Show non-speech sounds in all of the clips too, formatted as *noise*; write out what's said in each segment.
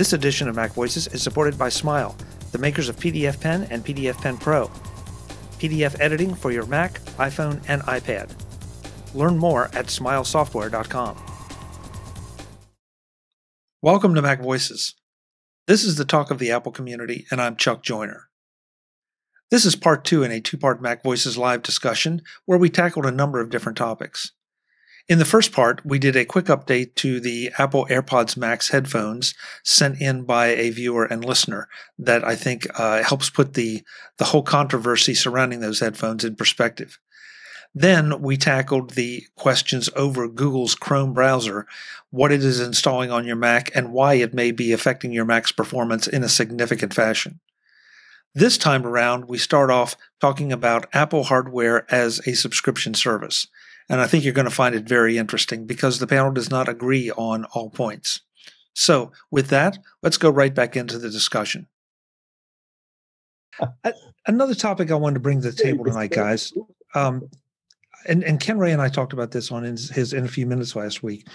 This edition of MacVoices is supported by Smile, the makers of PDFpen and PDFpen Pro. PDF editing for your Mac, iPhone, and iPad. Learn more at smilesoftware.com. Welcome to MacVoices. This is the talk of the Apple community, and I'm Chuck Joiner. This is part two in a two part MacVoices live discussion where we tackled a number of different topics. In the first part, we did a quick update to the Apple AirPods Max headphones sent in by a viewer and listener that I think uh, helps put the, the whole controversy surrounding those headphones in perspective. Then we tackled the questions over Google's Chrome browser, what it is installing on your Mac, and why it may be affecting your Mac's performance in a significant fashion. This time around, we start off talking about Apple hardware as a subscription service. And I think you're going to find it very interesting because the panel does not agree on all points. So, with that, let's go right back into the discussion. *laughs* Another topic I wanted to bring to the table tonight, guys. Um, and, and Ken Ray and I talked about this on his, his in a few minutes last week.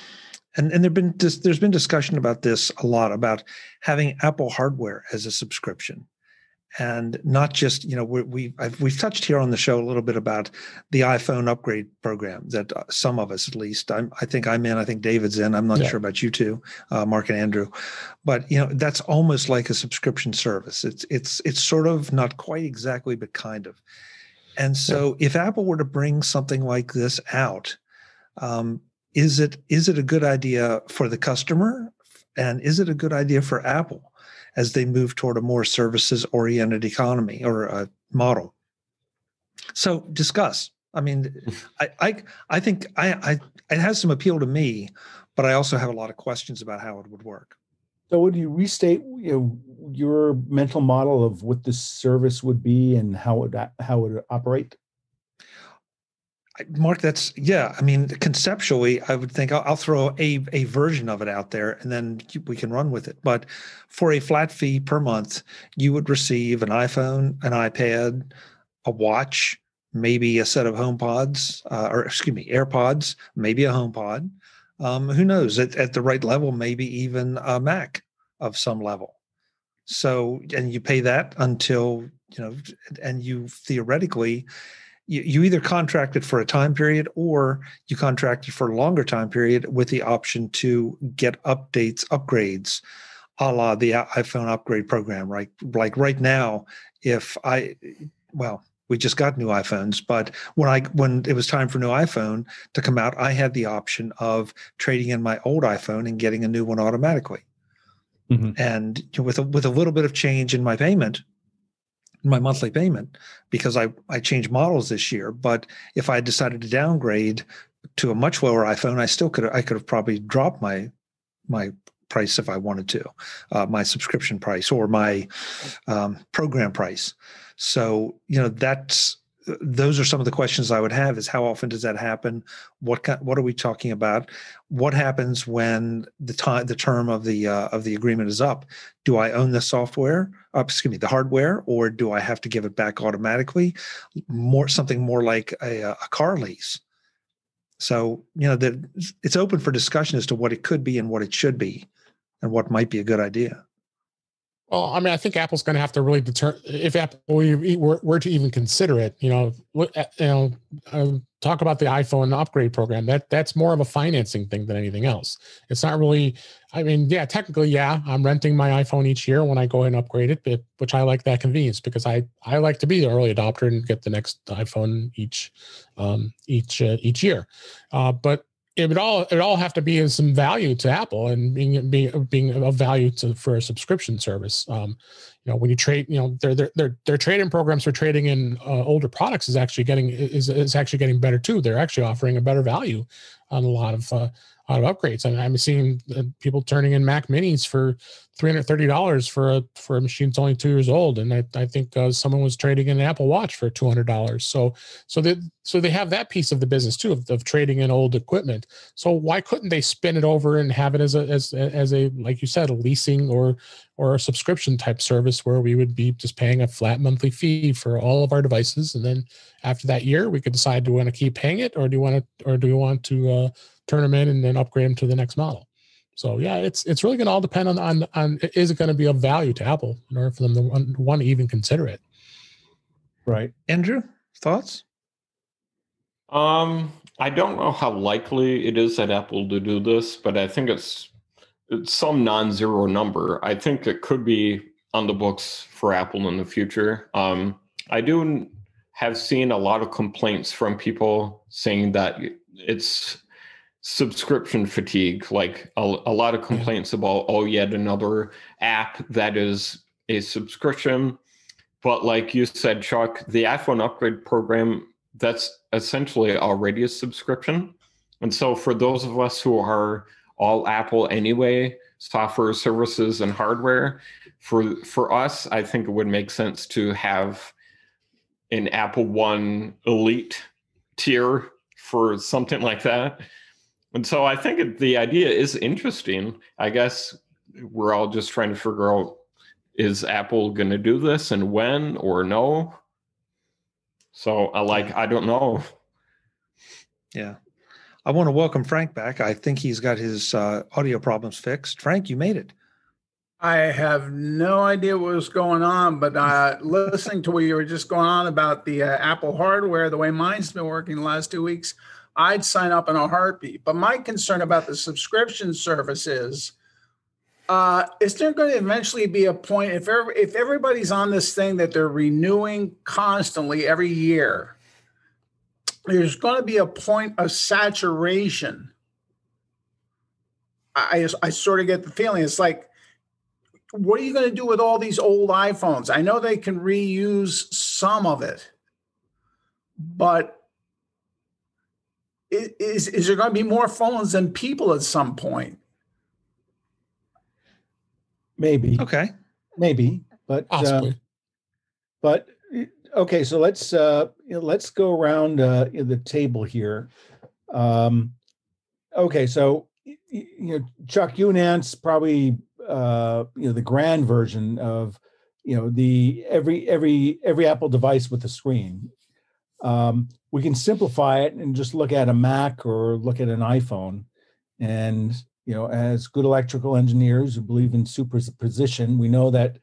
And, and there've been there's been discussion about this a lot about having Apple hardware as a subscription and not just you know we, we have we've touched here on the show a little bit about the iPhone upgrade program that uh, some of us at least I'm, I think I'm in I think David's in I'm not yeah. sure about you two uh, Mark and Andrew. But you know that's almost like a subscription service. It's it's it's sort of not quite exactly but kind of. And so yeah. if Apple were to bring something like this out um, is it is it a good idea for the customer? And is it a good idea for Apple as they move toward a more services oriented economy or a model. So discuss. I mean, *laughs* I, I, I think I, I, it has some appeal to me, but I also have a lot of questions about how it would work. So, would you restate you know, your mental model of what this service would be and how it how it would operate? Mark, that's yeah. I mean, conceptually, I would think I'll, I'll, throw a a version of it out there, and then we can run with it. But for a flat fee per month, you would receive an iPhone, an iPad, a watch, maybe a set of HomePods, uh, or excuse me, AirPods, maybe a HomePod. Um, who knows? At, at the right level, maybe even a Mac of some level. So, and you pay that until you know, and you theoretically you, you either contracted for a time period or you contracted for a longer time period with the option to get updates, upgrades, a la the iPhone upgrade program. Right, like right now, if I, well, we just got new iPhones, but when I when it was time for new iPhone to come out, I had the option of trading in my old iPhone and getting a new one automatically. Mm-hmm. And with a, with a little bit of change in my payment, my monthly payment because I, I changed models this year. But if I decided to downgrade to a much lower iPhone, I still could I could have probably dropped my my price if I wanted to, uh, my subscription price or my um, program price. So you know that's those are some of the questions I would have is how often does that happen? What kind, what are we talking about? What happens when the time the term of the uh, of the agreement is up? Do I own the software? Uh, excuse me, the hardware, or do I have to give it back automatically? More something more like a, a car lease. So you know that it's open for discussion as to what it could be and what it should be, and what might be a good idea. Well, I mean, I think Apple's going to have to really deter if Apple were, were to even consider it. You know, you know, um, talk about the iPhone upgrade program. That that's more of a financing thing than anything else. It's not really. I mean, yeah, technically, yeah, I'm renting my iPhone each year when I go and upgrade it, but, which I like that convenience because I I like to be the early adopter and get the next iPhone each um, each uh, each year. Uh, but it would all it all have to be of some value to Apple and being being being of value to for a subscription service. Um, you know, when you trade, you know, their their their, their trading programs for trading in uh, older products is actually getting is is actually getting better too. They're actually offering a better value on a lot of uh, lot of upgrades. I mean, I'm seeing uh, people turning in Mac Minis for three hundred thirty dollars for a for a machine that's only two years old, and I, I think uh, someone was trading an Apple Watch for two hundred dollars. So so they so they have that piece of the business too of, of trading in old equipment. So why couldn't they spin it over and have it as a as as a like you said a leasing or or a subscription type service where we would be just paying a flat monthly fee for all of our devices, and then after that year we could decide do we want to keep paying it or do you want to or do we want to uh, turn them in and then upgrade them to the next model. So yeah, it's it's really going to all depend on on on is it going to be of value to Apple in order for them to want, want to even consider it. Right, Andrew, thoughts? Um, I don't know how likely it is that Apple to do this, but I think it's it's some non-zero number. I think it could be on the books for Apple in the future. Um, I do have seen a lot of complaints from people saying that it's subscription fatigue like a, a lot of complaints about oh yet another app that is a subscription. But like you said chuck the iphone upgrade program that's essentially already a subscription. And so for those of us who are all apple anyway software services and hardware for for us i think it would make sense to have an apple one elite tier for something like that and so I think the idea is interesting. I guess we're all just trying to figure out is Apple going to do this and when or no? So I like, I don't know. Yeah. I want to welcome Frank back. I think he's got his uh, audio problems fixed. Frank, you made it. I have no idea what was going on, but uh, *laughs* listening to what you were just going on about the uh, Apple hardware, the way mine's been working the last two weeks, I'd sign up in a heartbeat. But my concern about the subscription service is, uh, is there going to eventually be a point if every, if everybody's on this thing that they're renewing constantly every year? There's going to be a point of saturation. I, I sort of get the feeling it's like, what are you going to do with all these old iPhones? I know they can reuse some of it, but is is there going to be more phones than people at some point? maybe, Okay. maybe, but uh, but okay. So let's uh, let's go around uh, the table here. Um, okay, so y- y- you know, Chuck, you announced probably uh, you know the grand version of you know the every every every Apple device with a screen. Um, we can simplify it and just look at a Mac or look at an iPhone. And, you know, as good electrical engineers who believe in superposition, we know that,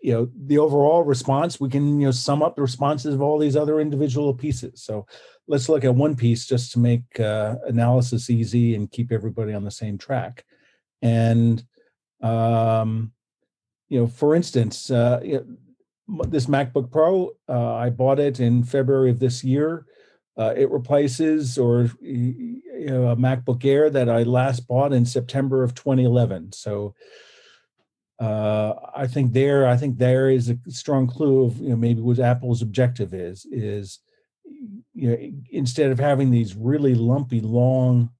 you know, the overall response, we can, you know, sum up the responses of all these other individual pieces. So let's look at one piece just to make uh, analysis easy and keep everybody on the same track. And, um, you know, for instance, uh, you this MacBook Pro, uh, I bought it in February of this year. Uh, it replaces or you know, a MacBook Air that I last bought in September of 2011. So uh, I think there, I think there is a strong clue of you know maybe what Apple's objective is is you know instead of having these really lumpy long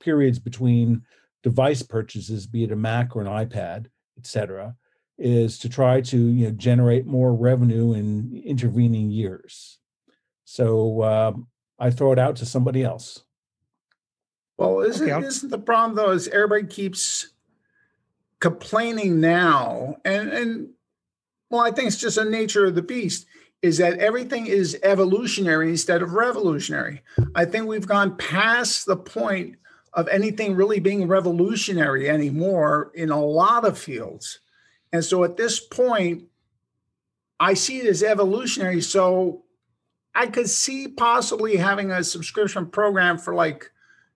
periods between device purchases, be it a Mac or an iPad, et cetera, is to try to you know generate more revenue in intervening years. So um, I throw it out to somebody else. Well, isn't, Okay, isn't the problem though is everybody keeps complaining now, and and well, I think it's just a nature of the beast is that everything is evolutionary instead of revolutionary. I think we've gone past the point of anything really being revolutionary anymore in a lot of fields. And so at this point, I see it as evolutionary. So I could see possibly having a subscription program for like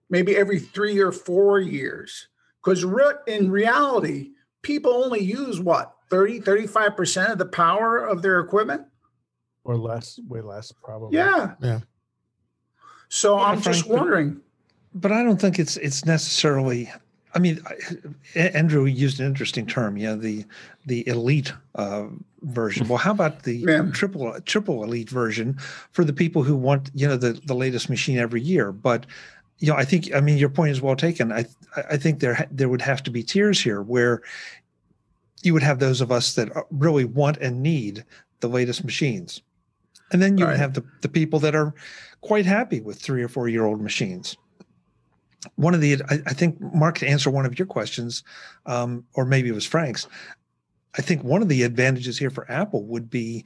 maybe every three or four years. Because re- in reality, people only use what, 30, 35% of the power of their equipment? Or less, way less, probably. Yeah. Yeah. So Yeah, I'm just Frank, but- wondering. but I don't think it's it's necessarily. I mean, Andrew used an interesting term. You know, the the elite uh, version. Well, how about the Yeah. triple triple elite version for the people who want you know the the latest machine every year? But you know, I think I mean your point is well taken. I I think there there would have to be tiers here where you would have those of us that uh, really want and need the latest machines, and then you would Right. have the the people that are quite happy with three or four year old machines one of the I, I think mark to answer one of your questions um, or maybe it was frank's. I think one of the advantages here for apple would be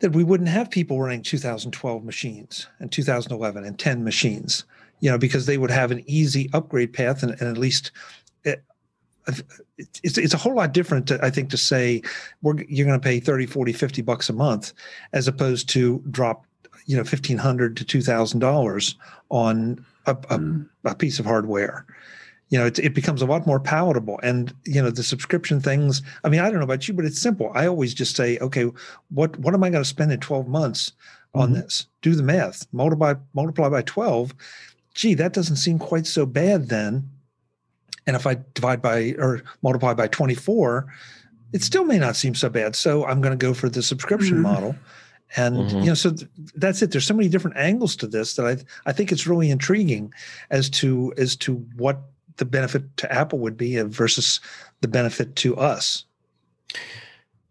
that we wouldn't have people running 2012 machines and 2011 and 10 machines you know, because they would have an easy upgrade path and, and at least it, it's, it's a whole lot different to, i think to say we're, you're going to pay 30 40 50 bucks a month as opposed to drop you know 1500 to $2000 on a, a, Mm. a piece of hardware. You know it, it becomes a lot more palatable. And you know the subscription things i mean i don't know about you but it's simple. I always just say okay what what am i going to spend in 12 months on Mhm. this? Do the math. Multiply multiply by 12 gee that doesn't seem quite so bad then. And if i divide by or multiply by 24 it still may not seem so bad. So i'm going to go for the subscription Mhm. model and Mhm. you know so th- that's it there's so many different angles to this that i i think it's really intriguing as to as to what the benefit to apple would be versus the benefit to us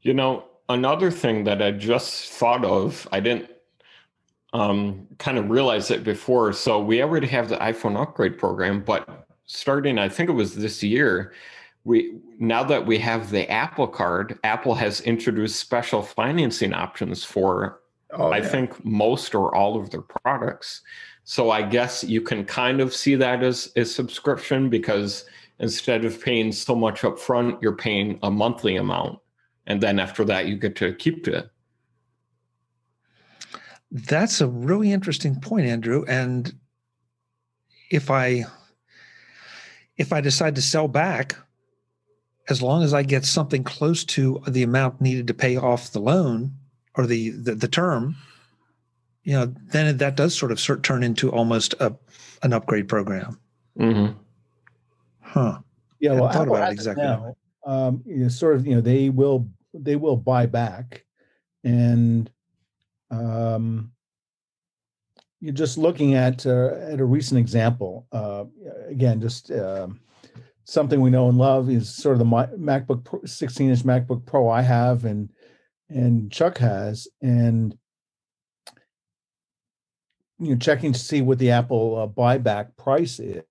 You know, another thing that I just thought of, I didn't um, kind of realize it before. So we already have the iPhone upgrade program, but starting, I think it was this year, we now that we have the Apple Card, Apple has introduced special financing options for Oh, I yeah. think most or all of their products. So I guess you can kind of see that as a subscription because instead of paying so much up front, you're paying a monthly amount. And then after that, you get to keep it. That's a really interesting point, Andrew. And if I if I decide to sell back, as long as I get something close to the amount needed to pay off the loan or the the, the term, you know, then that does sort of sort turn into almost a an upgrade program. Mm-hmm. Huh. Yeah, Hadn't well, thought about it it exactly now. Um, you know, sort of, you know, they will they will buy back, and um, you're just looking at uh, at a recent example. Uh, again, just um, something we know and love is sort of the MacBook 16 inch MacBook Pro I have and and Chuck has, and you know, checking to see what the Apple uh, buyback price is.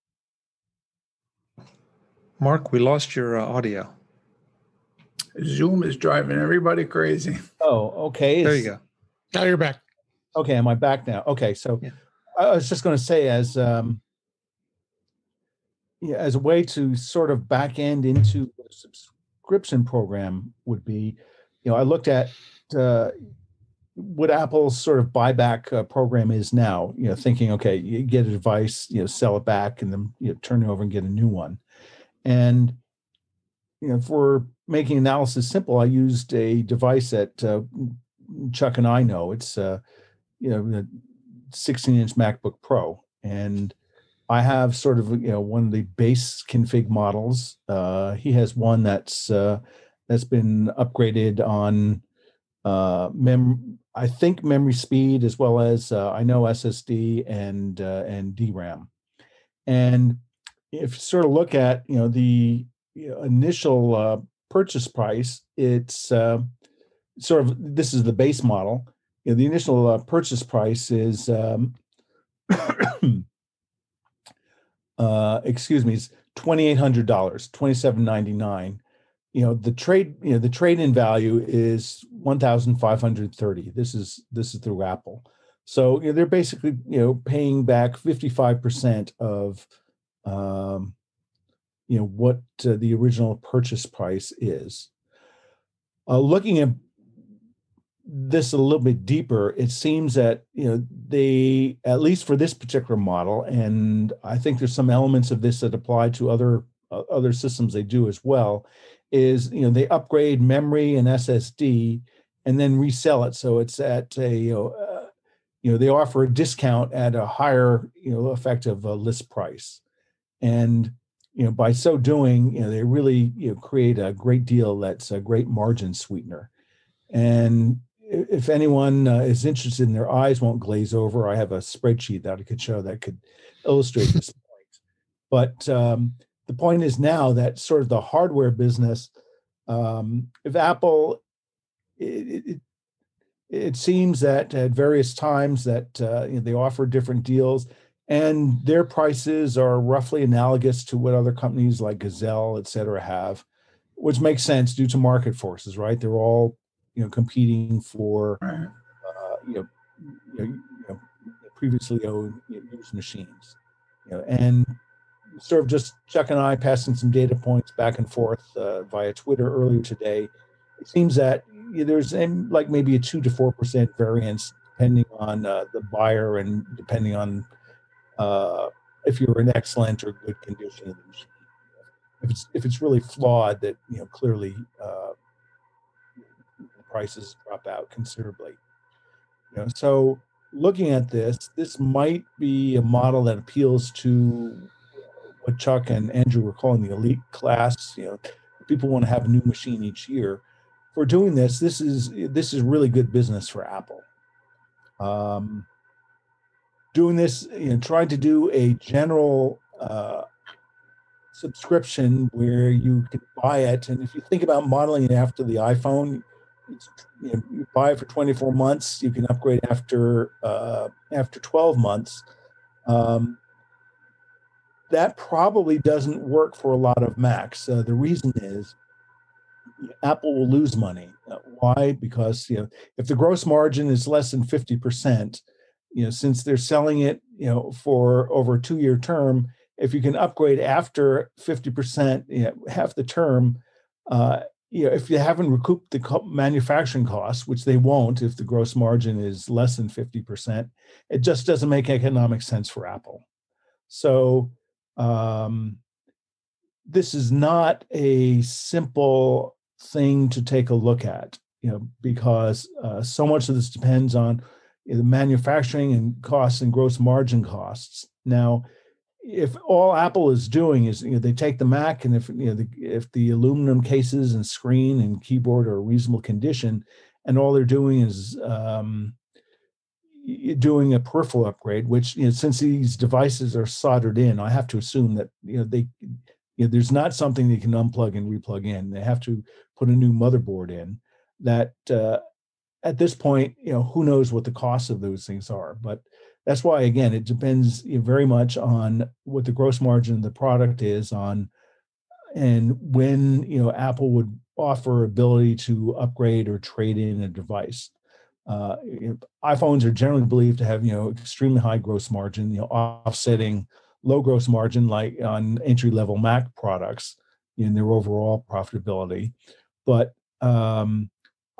Mark, we lost your uh, audio. Zoom is driving everybody crazy. Oh, okay. There you go. Now you're back. Okay, am I back now? Okay, so Yeah. I was just going to say, as um, yeah, as a way to sort of back end into the subscription program would be, you know, I looked at uh, what Apple's sort of buyback uh, program is now. You know, thinking, okay, you get a device, you know, sell it back, and then you know, turn it over and get a new one. And you know, for making analysis simple, I used a device that uh, Chuck and I know. It's uh, you know, the 16 inch MacBook Pro. And I have sort of, you know, one of the base config models. Uh, he has one that's, uh, that's been upgraded on, uh, mem, I think memory speed as well as, uh, I know SSD and, uh, and DRAM. And if you sort of look at, you know, the initial, uh, purchase price, it's, uh, sort of, this is the base model you know, the initial uh, purchase price is um, uh, excuse me, is twenty eight hundred dollars, twenty seven ninety nine. You know, the trade, you know, the trade in value is one thousand five hundred thirty. This is this is through Apple, so you know, they're basically you know paying back fifty five percent of um, you know what uh, the original purchase price is. Uh, looking at this a little bit deeper, it seems that you know they at least for this particular model, and I think there's some elements of this that apply to other uh, other systems they do as well. Is you know they upgrade memory and SSD and then resell it, so it's at a you know, uh, you know they offer a discount at a higher you know effective uh, list price, and you know by so doing you know they really you know create a great deal that's a great margin sweetener and if anyone uh, is interested and their eyes won't glaze over i have a spreadsheet that i could show that could illustrate this point but um, the point is now that sort of the hardware business um, if apple it, it, it seems that at various times that uh, you know, they offer different deals and their prices are roughly analogous to what other companies like Gazelle, et cetera, have, which makes sense due to market forces, right? They're all, you know, competing for, uh, you, know, you, know, you know, previously owned used machines. You know, and sort of just Chuck and I passing some data points back and forth uh, via Twitter earlier today. It seems that there's like maybe a two to four percent variance depending on uh, the buyer and depending on uh, if you're in excellent or good condition of the machine. If it's if it's really flawed, that you know clearly uh, prices drop out considerably. You know, so looking at this, this might be a model that appeals to what Chuck and Andrew were calling the elite class. You know, people want to have a new machine each year. For doing this, this is this is really good business for Apple. Um, doing this, you know, trying to do a general uh, subscription where you can buy it, and if you think about modeling it after the iPhone, you, know, you, buy for 24 months. You can upgrade after uh, after 12 months. Um, that probably doesn't work for a lot of Macs. Uh, the reason is Apple will lose money. Uh, why? Because you know if the gross margin is less than 50 percent, you know since they're selling it you know for over a two year term, if you can upgrade after 50 percent, you know, half the term. Uh, you know, if you haven't recouped the manufacturing costs, which they won't if the gross margin is less than 50%, it just doesn't make economic sense for Apple. So um, this is not a simple thing to take a look at, you know, because uh, so much of this depends on the manufacturing and costs and gross margin costs. Now, if all Apple is doing is you know they take the Mac and if you know the, if the aluminum cases and screen and keyboard are reasonable condition, and all they're doing is um, doing a peripheral upgrade, which you know since these devices are soldered in, I have to assume that you know they you know there's not something they can unplug and replug in. They have to put a new motherboard in. That uh, at this point, you know who knows what the costs of those things are, but that's why again it depends very much on what the gross margin of the product is on and when you know apple would offer ability to upgrade or trade in a device. Uh, iphones are generally believed to have you know extremely high gross margin you know offsetting low gross margin like on entry level mac products in their overall profitability. But um,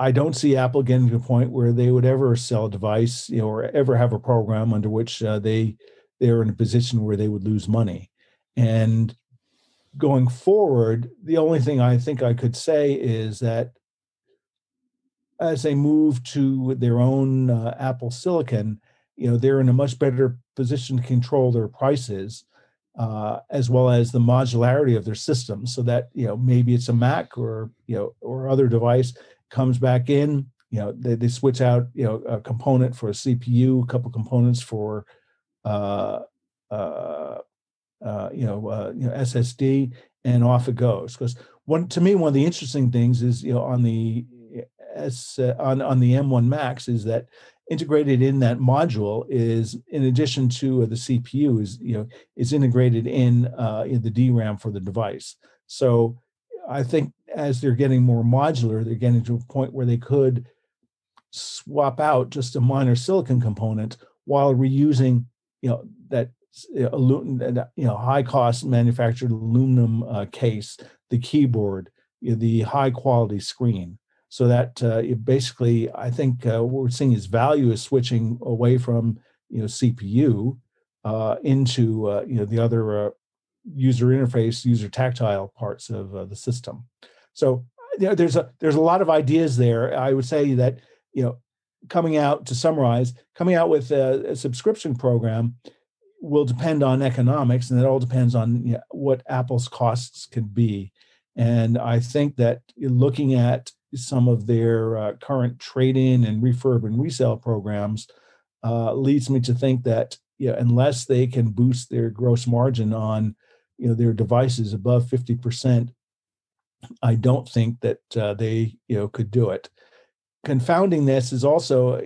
I don't see Apple getting to a point where they would ever sell a device, you know, or ever have a program under which uh, they they're in a position where they would lose money. And going forward, the only thing I think I could say is that as they move to their own uh, Apple Silicon, you know, they're in a much better position to control their prices. Uh, as well as the modularity of their system, so that you know maybe it's a Mac or you know or other device comes back in. You know, they, they switch out, you know, a component for a CPU, a couple components for, uh, uh, uh, you know, uh, you know, SSD, and off it goes. Because one to me, one of the interesting things is, you know, on the S uh, on on the M1 Max is that integrated in that module is in addition to the CPU is you know is integrated in uh, in the DRAM for the device. So I think as they're getting more modular, they're getting to a point where they could swap out just a minor silicon component while reusing, you know, that you know high cost manufactured aluminum uh, case, the keyboard, the high quality screen. So that uh, basically, I think uh, what we're seeing is value is switching away from you know CPU uh, into uh, you know the other uh, user interface, user tactile parts of uh, the system. So you know, there's a there's a lot of ideas there. I would say that you know, coming out to summarize, coming out with a, a subscription program will depend on economics, and it all depends on you know, what Apple's costs could be. And I think that looking at some of their uh, current trade-in and refurb and resale programs uh, leads me to think that you know, unless they can boost their gross margin on you know their devices above 50% i don't think that uh, they you know could do it. Confounding this is also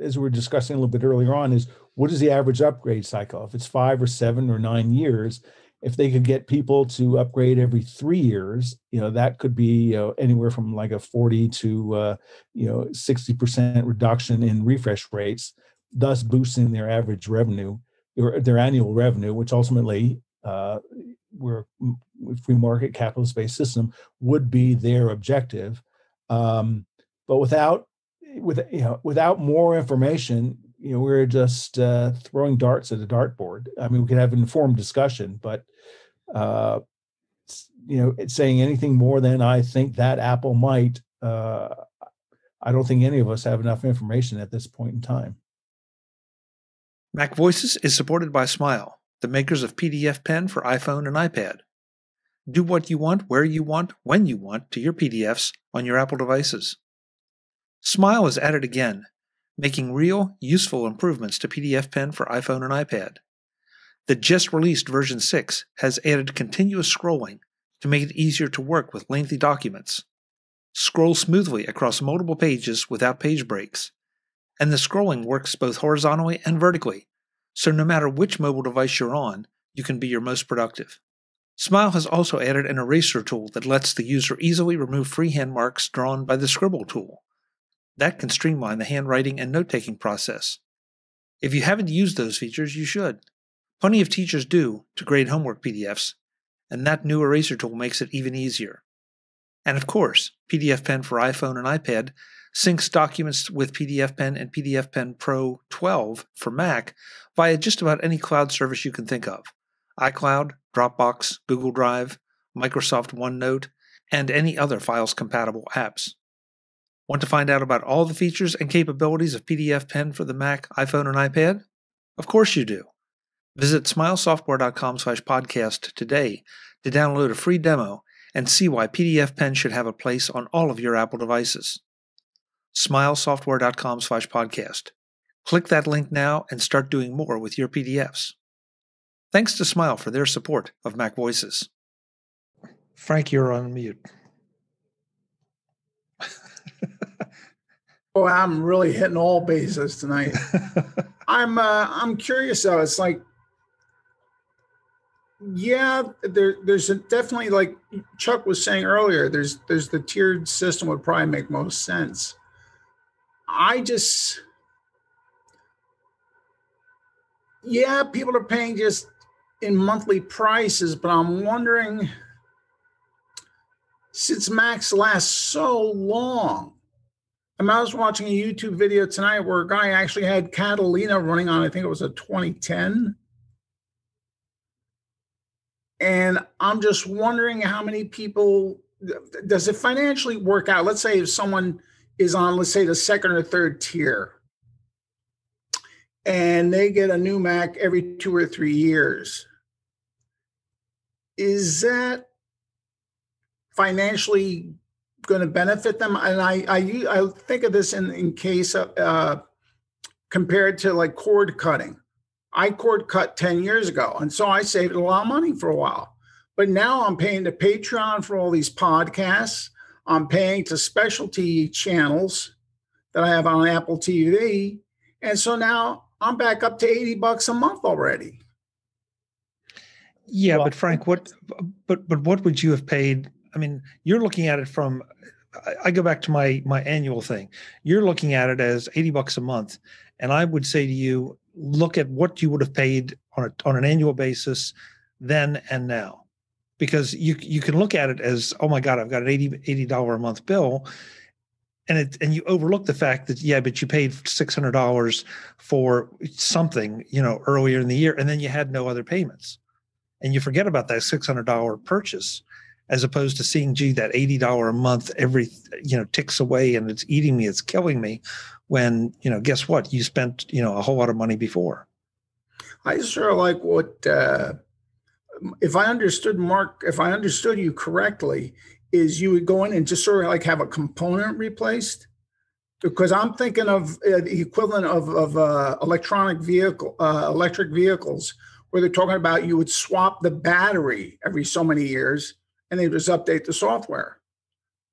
as we were discussing a little bit earlier on is what is the average upgrade cycle? If it's five or seven or nine years if they could get people to upgrade every three years you know that could be you know, anywhere from like a 40 to uh, you know 60% reduction in refresh rates thus boosting their average revenue your, their annual revenue, which ultimately uh, we're free market capitalist based system would be their objective. Um, but without with you know without more information, you know we're just uh, throwing darts at a dartboard. I mean, we could have an informed discussion, but uh, you know, it's saying anything more than I think that Apple might. Uh, I don't think any of us have enough information at this point in time. MacVoices is supported by Smile, the makers of PDFpen for iPhone and iPad. Do what you want, where you want, when you want to your PDFs on your Apple devices. Smile is at it again, making real, useful improvements to PDFpen for iPhone and iPad. The just released version 6 has added continuous scrolling to make it easier to work with lengthy documents. Scroll smoothly across multiple pages without page breaks and the scrolling works both horizontally and vertically, so no matter which mobile device you're on, you can be your most productive. Smile has also added an eraser tool that lets the user easily remove freehand marks drawn by the Scribble tool. That can streamline the handwriting and note taking process. If you haven't used those features, you should. Plenty of teachers do to grade homework PDFs, and that new eraser tool makes it even easier. And of course, PDFpen for iPhone and iPad syncs documents with PDFpen and PDFpen Pro 12 for Mac via just about any cloud service you can think of iCloud, Dropbox, Google Drive, Microsoft OneNote, and any other files compatible apps. Want to find out about all the features and capabilities of PDFpen for the Mac, iPhone, and iPad? Of course you do. Visit smilesoftware.com slash podcast today to download a free demo and see why PDFpen should have a place on all of your Apple devices smilesoftware.com slash podcast. Click that link now and start doing more with your PDFs. Thanks to Smile for their support of MacVoices. Frank, you're on mute. *laughs* oh, I'm really hitting all bases tonight. *laughs* I'm uh, I'm curious though. It's like, yeah, there there's a, definitely like Chuck was saying earlier. There's there's the tiered system would probably make most sense. I just, yeah, people are paying just in monthly prices, but I'm wondering since Macs lasts so long. I, mean, I was watching a YouTube video tonight where a guy actually had Catalina running on, I think it was a 2010. And I'm just wondering how many people does it financially work out? Let's say if someone is on, let's say, the second or third tier, and they get a new Mac every two or three years, is that financially going to benefit them? And I, I, I think of this in, in case of, uh, compared to like cord cutting. I cord cut 10 years ago. And so I saved a lot of money for a while. But now I'm paying the Patreon for all these podcasts. I'm paying to specialty channels that I have on Apple TV. And so now I'm back up to 80 bucks a month already. Yeah, well, but Frank, what but but what would you have paid? I mean, you're looking at it from I go back to my my annual thing. You're looking at it as 80 bucks a month. And I would say to you, look at what you would have paid on a, on an annual basis then and now because you you can look at it as oh my god i've got an 80 dollar a month bill. And it and you overlook the fact that yeah but you paid $600 for something you know earlier in the year and then you had no other payments. And you forget about that $600 purchase as opposed to seeing gee that $80 a month every you know ticks away and it's eating me it's killing me when you know guess what? You spent you know a whole lot of money before. I sure like what uh if I understood Mark, if I understood you correctly, is you would go in and just sort of like have a component replaced? Because I'm thinking of uh, the equivalent of, of uh, electronic vehicle, uh, electric vehicles, where they're talking about you would swap the battery every so many years, and they just update the software.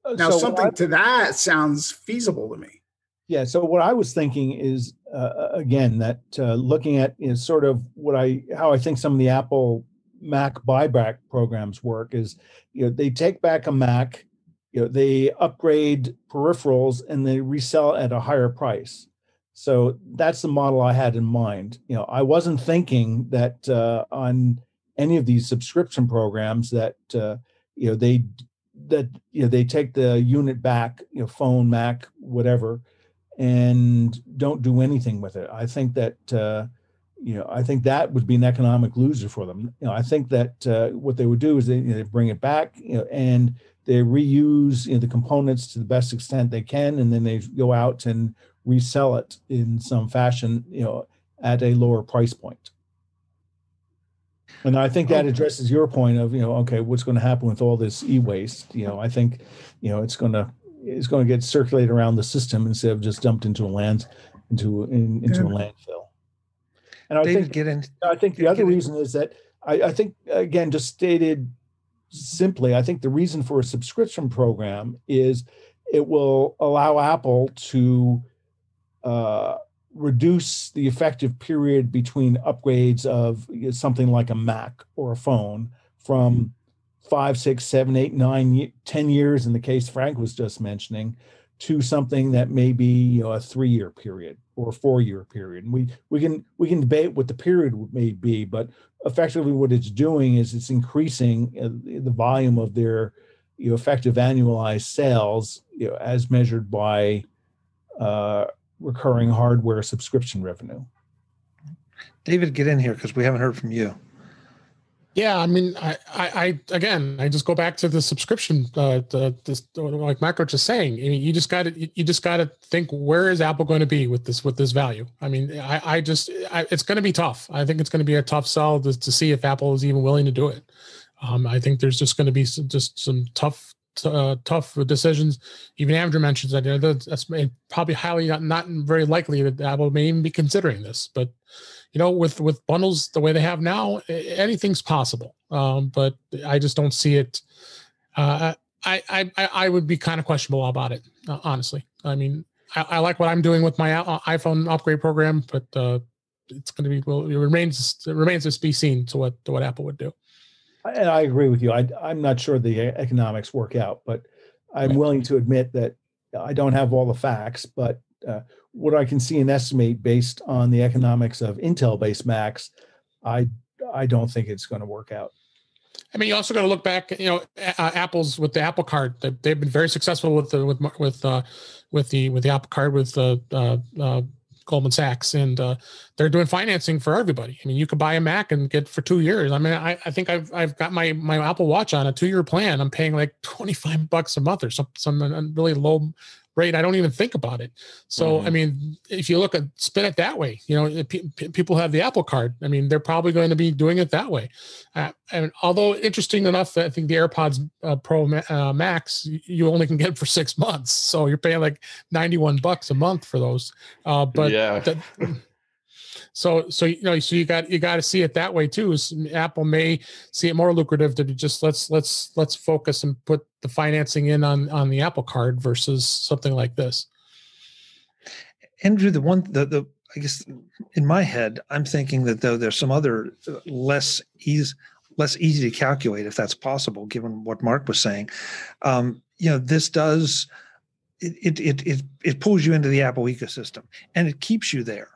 Uh, now, so something I, to that sounds feasible to me. Yeah. So what I was thinking is uh, again that uh, looking at is sort of what I how I think some of the Apple Mac buyback programs work is you know they take back a Mac, you know they upgrade peripherals and they resell at a higher price. So that's the model I had in mind. You know, I wasn't thinking that uh, on any of these subscription programs that uh, you know they that you know they take the unit back, you know, phone, Mac, whatever, and don't do anything with it. I think that uh, you know I think that would be an economic loser for them. You know, I think that uh, what they would do is they, you know, they bring it back, you know, and they reuse you know, the components to the best extent they can, and then they go out and resell it in some fashion, you know, at a lower price point. And I think that addresses your point of, you know, okay, what's going to happen with all this e-waste? You know, I think, you know, it's going to it's going to get circulated around the system instead of just dumped into a land into in, into a landfill. And I David, think get in. I think the other reason is that I, I think again, just stated simply, I think the reason for a subscription program is it will allow Apple to uh, reduce the effective period between upgrades of something like a Mac or a phone from five, six, seven, eight, nine, ten years in the case Frank was just mentioning to something that may be you know, a three-year period or a four-year period. And we we can we can debate what the period may be, but effectively what it's doing is it's increasing uh, the volume of their you know, effective annualized sales you know, as measured by uh, recurring hardware subscription revenue. David, get in here because we haven't heard from you. Yeah, I mean, I, I, I again, I just go back to the subscription. Uh, the, this, like Michael just saying, you just got to, you just got to think, where is Apple going to be with this, with this value? I mean, I, I just, I, it's going to be tough. I think it's going to be a tough sell to, to see if Apple is even willing to do it. Um, I think there's just going to be some, just some tough, uh, tough decisions. Even Andrew mentions that you know, that's probably highly not, not very likely that Apple may even be considering this, but you know, with with bundles the way they have now, anything's possible. Um, but I just don't see it. Uh, I, I I would be kind of questionable about it, uh, honestly. I mean, I, I, like what I'm doing with my iPhone upgrade program, but uh, it's going to be well. It remains it remains to be seen to what to what Apple would do. And I agree with you. I, I'm not sure the economics work out, but I'm Right. willing to admit that I don't have all the facts. But uh, what I can see and estimate based on the economics of Intel-based Macs, I I don't think it's going to work out. I mean, you also got to look back. You know, uh, Apple's with the Apple Card. They, they've been very successful with the with with uh, with the with the Apple Card with uh, uh, uh, Goldman Sachs, and uh, they're doing financing for everybody. I mean, you could buy a Mac and get for two years. I mean, I, I think I've I've got my my Apple Watch on a two year plan. I'm paying like twenty five bucks a month or some some really low rate. I don't even think about it. So I Mhm. mean, if you look at spin it that way, you know, pe- people have the Apple Card. I mean, they're probably going to be doing it that way. Uh, and although interesting enough, I think the AirPods uh, Pro Ma- uh, Max you only can get for six months, so you're paying like ninety one bucks a month for those. Uh, but yeah, that, *laughs* so so you know so you got you got to see it that way too. Apple may see it more lucrative to just let's let's let's focus and put the financing in on on the Apple Card versus something like this. Andrew, the one the the I guess in my head, I'm thinking that though there's some other uh, less easy less easy to calculate if that's possible, given what Mark was saying. Um, you know, this does it it it, it pulls you into the Apple ecosystem and it keeps you there.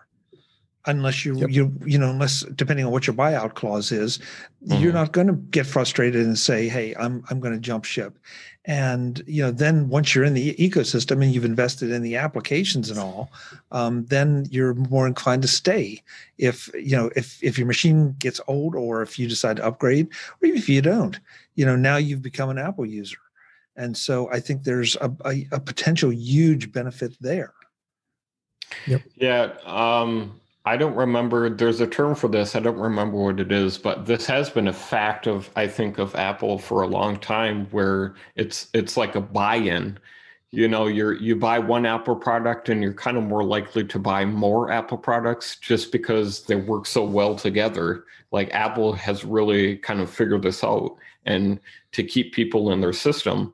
Unless you Yep. you you know unless depending on what your buyout clause is, you're Mhm. not going to get frustrated and say, "Hey, I'm I'm going to jump ship." And you know, then once you're in the ecosystem and you've invested in the applications and all, um, then you're more inclined to stay. If you know, if if your machine gets old, or if you decide to upgrade, or even if you don't, you know, now you've become an Apple user, and so I think there's a, a, a potential huge benefit there. Yeah, um, I don't remember. There's a term for this. I don't remember what it is, but this has been a fact of I think of Apple for a long time, where it's it's like a buy-in. You know, you're you buy one Apple product, and you're kind of more likely to buy more Apple products just because they work so well together. Like Apple has really kind of figured this out, and to keep people in their system,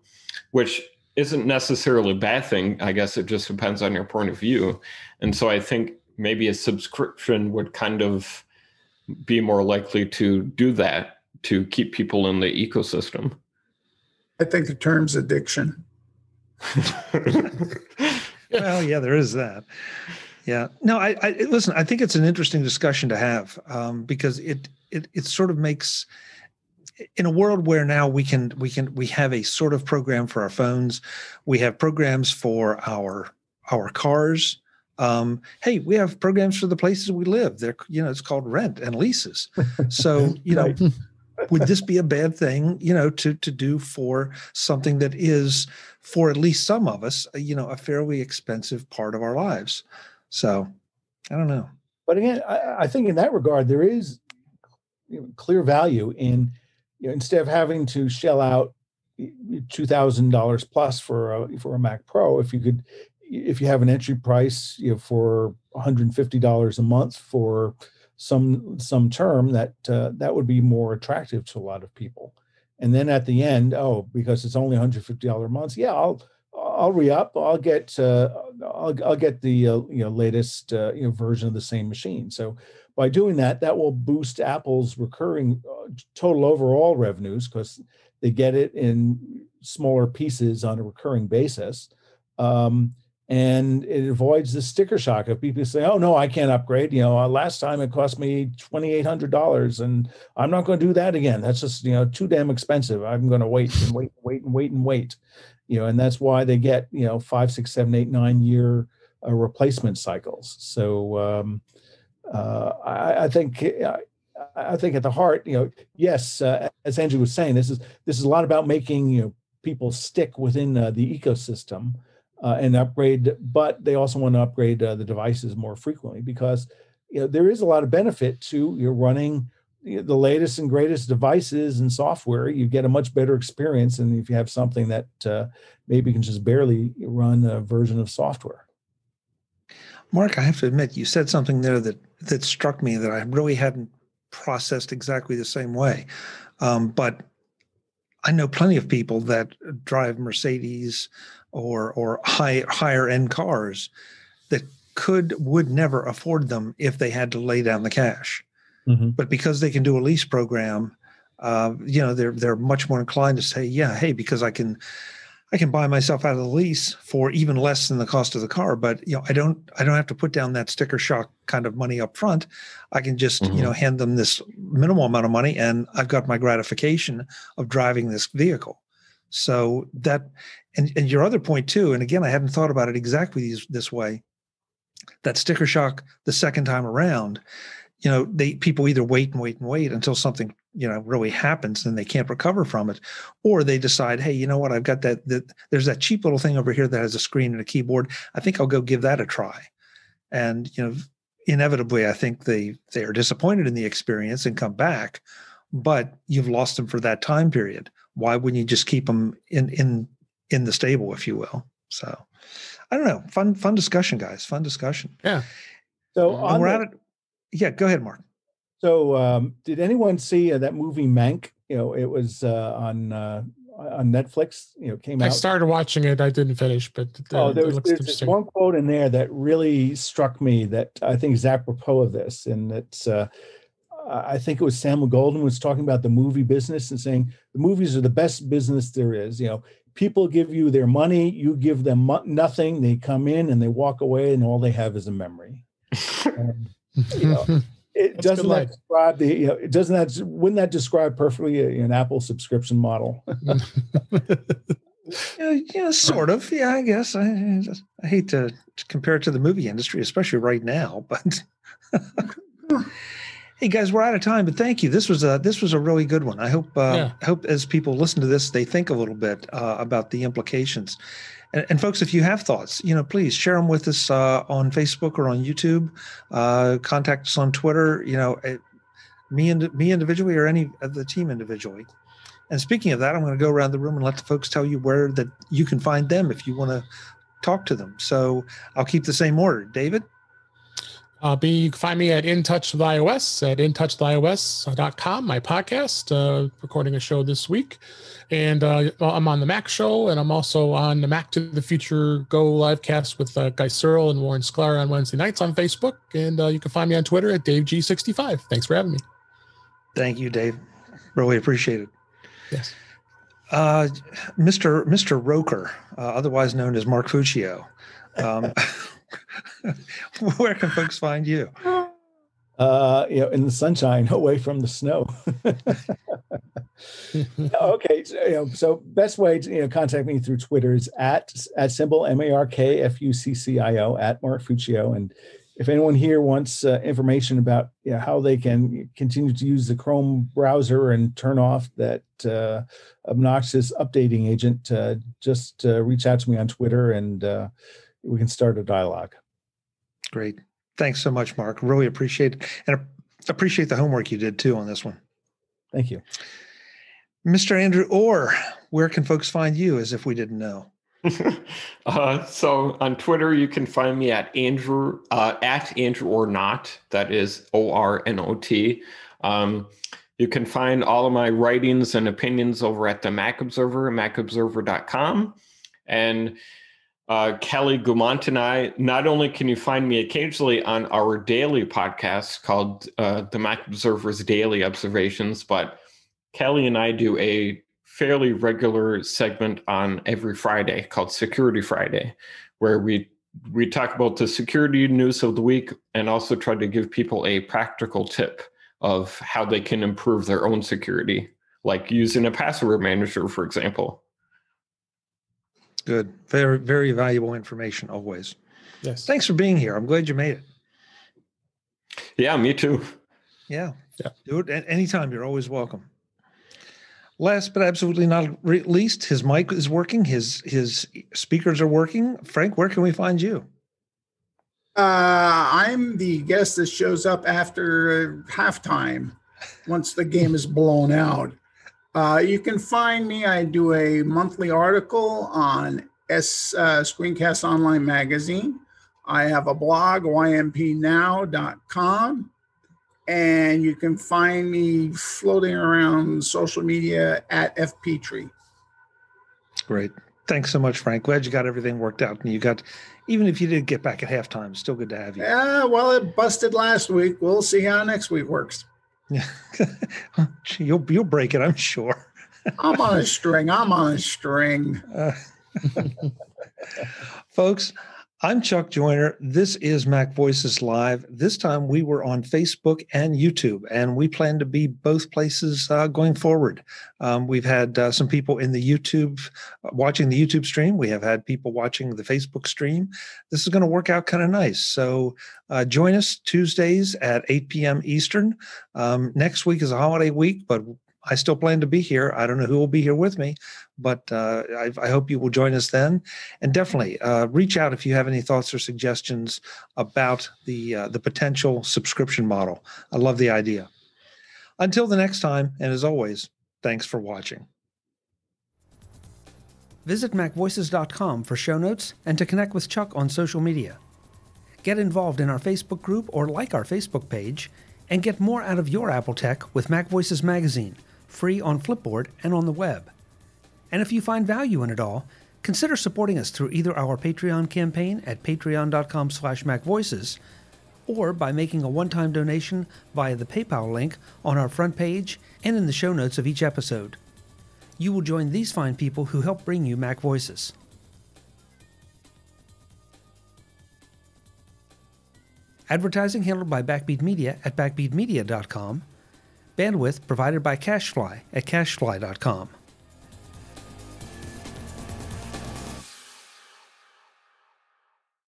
which isn't necessarily a bad thing. I guess it just depends on your point of view. And so I think maybe a subscription would kind of be more likely to do that to keep people in the ecosystem. I think the term's addiction. *laughs* Well, yeah, there is that. Yeah. No, I, I listen. I think it's an interesting discussion to have um, because it it it sort of makes in a world where now we can we can we have a sort of program for our phones, we have programs for our our cars. Um, hey, we have programs for the places we live. They're you know it's called rent and leases. So *laughs* you know. *laughs* would this be a bad thing you know to to do for something that is for at least some of us you know a fairly expensive part of our lives so i don't know but again i, I think in that regard there is you know, clear value in you know, instead of having to shell out two thousand dollars plus for a for a Mac Pro, if you could, if you have an entry price, you know, for one hundred and fifty dollars a month for some some term, that uh, that would be more attractive to a lot of people. And then at the end, oh, because it's only one hundred fifty dollars a month, yeah, I'll I'll re up. I'll get uh, I'll I'll get the uh, you know latest uh, you know version of the same machine. So by doing that, that will boost Apple's recurring uh, total overall revenues because they get it in smaller pieces on a recurring basis. Um, and it avoids the sticker shock of people say, "Oh no, I can't upgrade." You know, uh, last time it cost me twenty eight hundred dollars, and I'm not going to do that again. That's just you know too damn expensive. I'm going to wait and wait, and wait and wait and wait. You know, and that's why they get you know five, six, seven, eight, nine year uh, replacement cycles. So um, uh, I, I, think I think at the heart, you know, yes, uh, as Andrew was saying, this is this is a lot about making you know people stick within uh, the ecosystem uh, and upgrade, but they also want to upgrade uh, the devices more frequently because you know there is a lot of benefit to you're running the latest and greatest devices and software. You get a much better experience than if you have something that uh, maybe can just barely run a version of software. Mark, I have to admit, you said something there that that struck me that I really hadn't processed exactly the same way. Um, but I know plenty of people that drive Mercedes or or high higher end cars that could would never afford them if they had to lay down the cash. Mm-hmm. But because they can do a lease program, uh, you know, they're they're much more inclined to say, yeah, hey, because I can I can buy myself out of the lease for even less than the cost of the car. But you know, I don't I don't have to put down that sticker shock kind of money up front. I can just mm-hmm. you know hand them this minimal amount of money, and I've got my gratification of driving this vehicle. So that and and your other point too, and again, I hadn't thought about it exactly this, this way. That sticker shock the second time around, you know, they people either wait and wait and wait until something you know really happens and they can't recover from it or they decide hey you know what? I've got that, that there's that cheap little thing over here that has a screen and a keyboard. I think i'll go give that a try. And you know inevitably i think they they are disappointed in the experience and come back but you've lost them for that time period. Why wouldn't you just keep them in in in the stable if you will so i don't know fun fun discussion guys fun discussion yeah so we're the, at it yeah go ahead mark so, um, did anyone see uh, that movie Mank? You know, it was uh, on uh, on Netflix. You know, came I out. I started watching it. I didn't finish, but oh, there was there's this one quote in there that really struck me that I think is apropos of this, and it's. Uh, I think it was Samuel Goldwyn was talking about the movie business and saying the movies are the best business there is. You know, people give you their money, you give them mo- nothing. They come in and they walk away, and all they have is a memory. and, *laughs* you know, it That's doesn't that describe the you know it doesn't that wouldn't that describe perfectly an apple subscription model *laughs* yeah, yeah sort of yeah i guess i, I hate to, to, compare it to the movie industry especially right now but *laughs* hey guys we're out of time but thank you this was a this was a really good one i hope uh, yeah. i hope as people listen to this they think a little bit uh, about the implications and, and, folks, if you have thoughts, you know, please share them with us uh, on Facebook or on YouTube. Uh, contact us on Twitter. You know, me and me individually or any of the team individually. And speaking of that, I'm going to go around the room and let the folks tell you where that you can find them if you want to talk to them. So I'll keep the same order. David. Uh, be, you can find me at In Touch with iOS at intouchwithios.com, my podcast, uh, recording a show this week. And uh, I'm on the Mac Show, and I'm also on the Mac to the Future Go live cast with uh, Guy Searle and Warren Sklar on Wednesday nights on Facebook. And uh, you can find me on Twitter at DaveG65. Thanks for having me. Thank you, Dave. Really appreciate it. Yes. Uh, Mr. Mr. Roker, uh, otherwise known as Mark Fuccio. Um, *laughs* *laughs* where can folks find you? Uh, you know, in the sunshine, *laughs* away from the snow. *laughs* okay, so, you know, so best way to you know contact me through Twitter is at at symbol M A R K F U C C I O at Mark Fuccio. And if anyone here wants uh, information about you know, how they can continue to use the Chrome browser and turn off that uh, obnoxious updating agent, uh, just uh, reach out to me on Twitter and uh, we can start a dialogue. Great. Thanks so much, Mark. Really appreciate it. And appreciate the homework you did too on this one. Thank you. Mr. Andrew Orr, where can folks find you as if we didn't know? *laughs* uh, so on Twitter, you can find me at Andrew uh, at Andrew or not. That is O R N O T. Um, you can find all of my writings and opinions over at the Mac Observer, macobserver.com. And uh, Kelly Guimont and I, not only can you find me occasionally on our daily podcast called uh, the Mac Observer's Daily Observations, but Kelly and I do a fairly regular segment on every Friday called Security Friday, where we we talk about the security news of the week and also try to give people a practical tip of how they can improve their own security, like using a password manager, for example. Good. Very, very valuable information always. Yes. Thanks for being here. I'm glad you made it. Yeah, me too. Yeah. Yeah. Do it at any time. You're always welcome. Last but absolutely not least, his mic is working. His his speakers are working. Frank, where can we find you? Uh, I'm the guest that shows up after halftime once the game is blown out. Uh, you can find me. I do a monthly article on S uh, Screencast Online Magazine. I have a blog, ympnow.com. And you can find me floating around social media at FP tree. Great. Thanks so much, Frank. Glad you got everything worked out. And you got, even if you didn't get back at halftime, still good to have you. Yeah, well, it busted last week. We'll see how next week works. Yeah, *laughs* you'll you'll break it, I'm sure. *laughs* I'm on a string. I'm on a string. Uh, *laughs* folks, I'm Chuck Joiner. This is MacVoices Live. This time we were on Facebook and YouTube, and we plan to be both places uh, going forward. Um, we've had uh, some people in the YouTube uh, watching the YouTube stream. We have had people watching the Facebook stream. This is going to work out kind of nice. So uh, join us Tuesdays at 8 p.m. Eastern. Um, next week is a holiday week, but I still plan to be here. I don't know who will be here with me, but uh, I, I, hope you will join us then. And definitely uh, reach out if you have any thoughts or suggestions about the uh, the potential subscription model. I love the idea. Until the next time, and as always, thanks for watching. Visit MacVoices.com for show notes and to connect with Chuck on social media. Get involved in our Facebook group or like our Facebook page, and get more out of your Apple tech with MacVoices Magazine free on Flipboard and on the web. And if you find value in it all, consider supporting us through either our Patreon campaign at patreon.com slash macvoices or by making a one-time donation via the PayPal link on our front page and in the show notes of each episode. You will join these fine people who help bring you MacVoices. Advertising handled by Backbeat Media at backbeatmedia.com Bandwidth provided by CacheFly at cachefly.com.